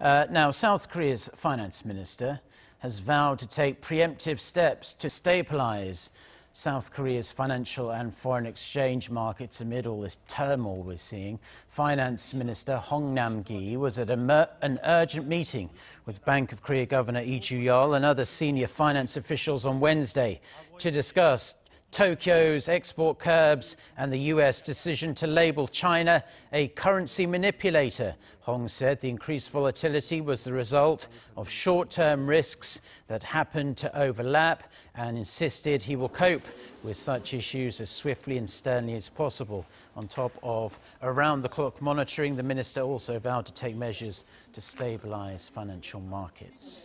Uh, now, South Korea's finance minister has vowed to take preemptive steps to stabilize South Korea's financial and foreign exchange markets amid all this turmoil we're seeing. Finance Minister Hong Nam-ki was at an urgent meeting with Bank of Korea Governor Lee Ju-yeol and other senior finance officials on Wednesday to discuss Tokyo's export curbs and the US decision to label China a currency manipulator. Hong said the increased volatility was the result of short term risks that happened to overlap and insisted he will cope with such issues as swiftly and sternly as possible. On top of around the clock monitoring, the minister also vowed to take measures to stabilize financial markets.